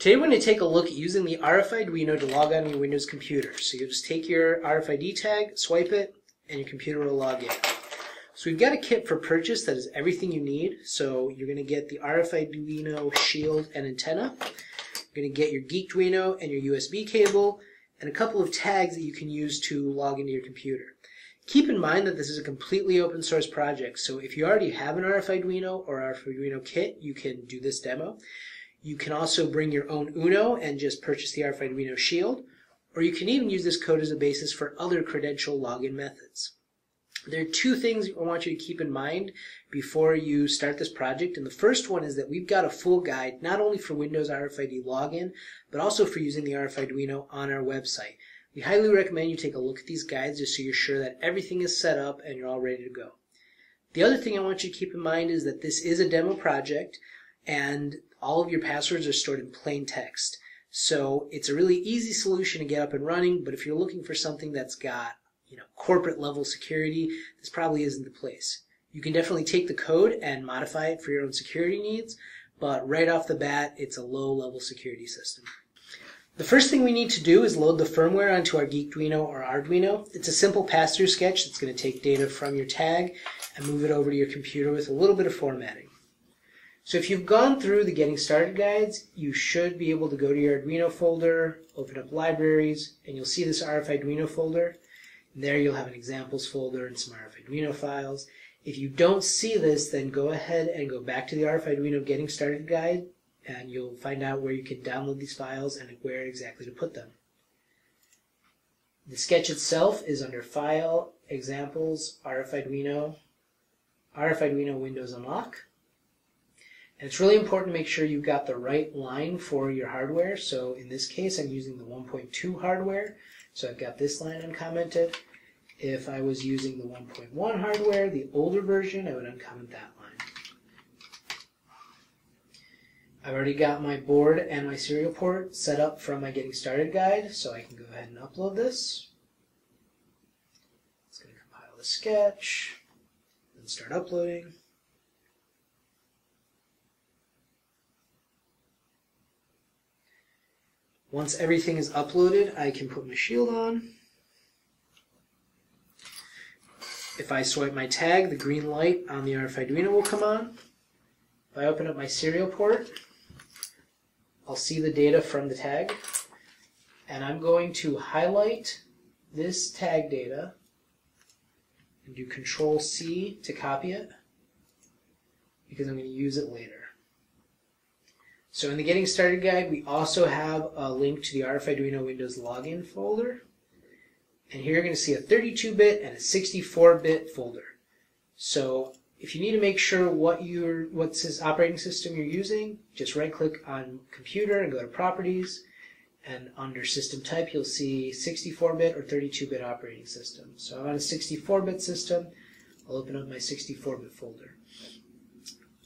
Today we're going to take a look at using the RFIDuino to log on your Windows computer. So you just take your RFID tag, swipe it, and your computer will log in. So we've got a kit for purchase that is everything you need. So you're going to get the RFIDuino shield and antenna. You're going to get your Geekduino and your USB cable, and a couple of tags that you can use to log into your computer. Keep in mind that this is a completely open source project, so if you already have an RFIDuino or RFIDuino kit, you can do this demo. You can also bring your own Uno and just purchase the RFIDuino Shield, or you can even use this code as a basis for other credential login methods. There are two things I want you to keep in mind before you start this project, and the first one is that we've got a full guide not only for Windows RFID login, but also for using the RFIDuino on our website. We highly recommend you take a look at these guides just so you're sure that everything is set up and you're all ready to go. The other thing I want you to keep in mind is that this is a demo project and all of your passwords are stored in plain text. So it's a really easy solution to get up and running, but if you're looking for something that's got, you know, corporate level security, this probably isn't the place. You can definitely take the code and modify it for your own security needs, but right off the bat, it's a low level security system. The first thing we need to do is load the firmware onto our Geekduino or Arduino. It's a simple pass-through sketch that's going to take data from your tag and move it over to your computer with a little bit of formatting. So if you've gone through the Getting Started guides, you should be able to go to your Arduino folder, open up libraries, and you'll see this RFIDuino folder. And there you'll have an examples folder and some RFIDuino files. If you don't see this, then go ahead and go back to the RFIDuino Getting Started guide, and you'll find out where you can download these files and where exactly to put them. The sketch itself is under File, Examples, RFIDuino, Arduino Windows Unlock. And it's really important to make sure you've got the right line for your hardware. So in this case, I'm using the 1.2 hardware. So I've got this line uncommented. If I was using the 1.1 hardware, the older version, I would uncomment that line. I've already got my board and my serial port set up from my Getting Started guide, so I can go ahead and upload this. It's going to compile the sketch, and start uploading. Once everything is uploaded, I can put my shield on. If I swipe my tag, the green light on the Arduino will come on. If I open up my serial port, I'll see the data from the tag. And I'm going to highlight this tag data and do Control C to copy it because I'm going to use it later. So in the Getting Started guide, we also have a link to the RFIDuino Windows login folder. And here you're going to see a 32-bit and a 64-bit folder. So if you need to make sure what your what operating system you're using, just right-click on Computer and go to Properties. And under System Type, you'll see 64-bit or 32-bit operating system. So I'm on a 64-bit system. I'll open up my 64-bit folder.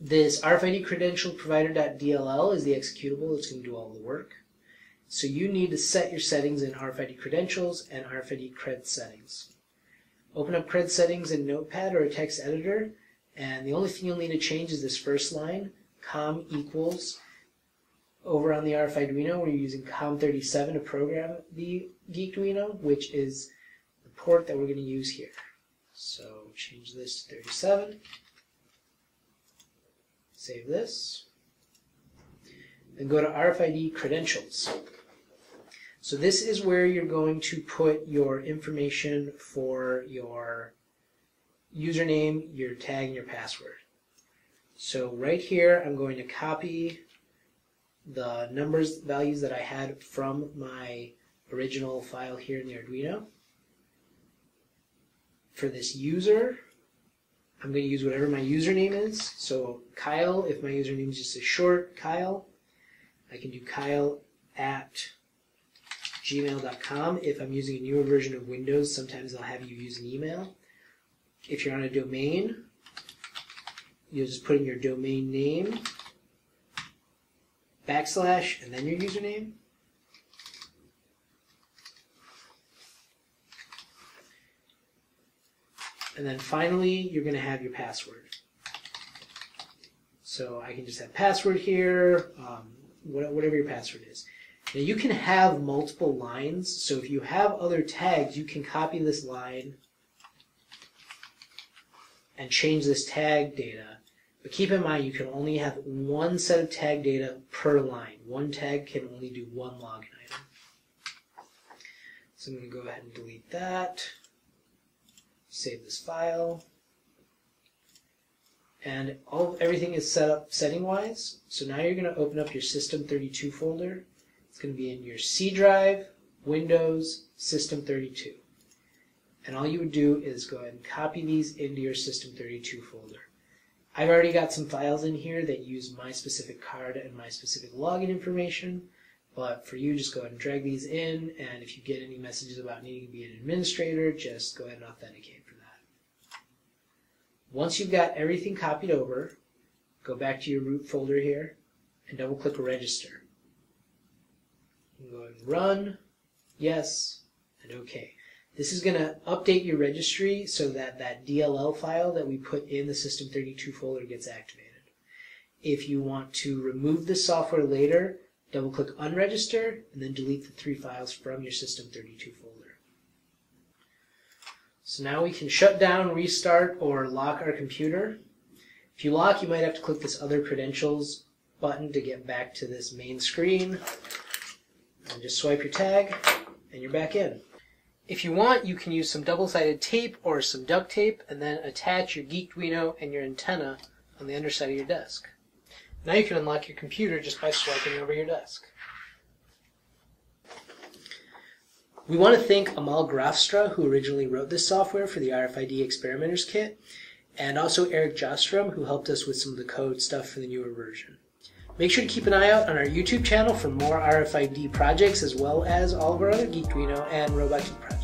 This RFID credential provider.dll is the executable that's going to do all the work. So you need to set your settings in RFID credentials and RFID cred settings. Open up cred settings in Notepad or a text editor, and the only thing you'll need to change is this first line, com equals. Over on the RFIDuino, we're using COM37 to program the Geekduino, which is the port that we're going to use here. So change this to 37. Save this. And go to RFID credentials. So this is where you're going to put your information for your username, your tag, and your password. So right here, I'm going to copy the numbers, values that I had from my original file here in the Arduino. For this user, I'm going to use whatever my username is. So Kyle, if my username is just a short Kyle, I can do Kyle at gmail.com. If I'm using a newer version of Windows, sometimes I'll have you use an email. If you're on a domain, you'll just put in your domain name, backslash, and then your username. And then finally, you're going to have your password. So I can just have password here. Um, whatever your password is. Now you can have multiple lines, so if you have other tags, you can copy this line and change this tag data. But keep in mind, you can only have one set of tag data per line. One tag can only do one login item. So I'm going to go ahead and delete that. Save this file. And all everything is set up setting-wise. So now you're going to open up your System32 folder. It's going to be in your C drive, Windows, System32. And all you would do is go ahead and copy these into your System32 folder. I've already got some files in here that use my specific card and my specific login information. But for you, just go ahead and drag these in, and if you get any messages about needing to be an administrator, just go ahead and authenticate. Once you've got everything copied over, go back to your root folder here, and double click register. Go ahead and run, yes, and okay. This is going to update your registry so that that DLL file that we put in the System32 folder gets activated. If you want to remove the software later, double click unregister and then delete the three files from your System32 folder. So now we can shut down, restart, or lock our computer. If you lock, you might have to click this other credentials button to get back to this main screen. And just swipe your tag and you're back in. If you want, you can use some double-sided tape or some duct tape and then attach your Geekduino and your antenna on the underside of your desk. Now you can unlock your computer just by swiping over your desk. We want to thank Amal Graafstra, who originally wrote this software for the RFID Experimenters Kit, and also Eric Jostrom, who helped us with some of the code stuff for the newer version. Make sure to keep an eye out on our YouTube channel for more RFID projects as well as all of our other Geekduino and Robot projects.